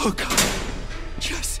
Oh God. Yes.